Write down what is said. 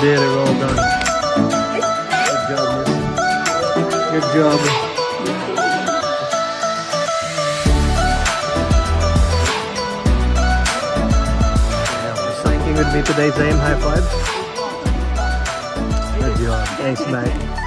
did it. Well done. Good job, miss. Good job. Thanking with me today, Zane. High five. Good job. Thanks, mate.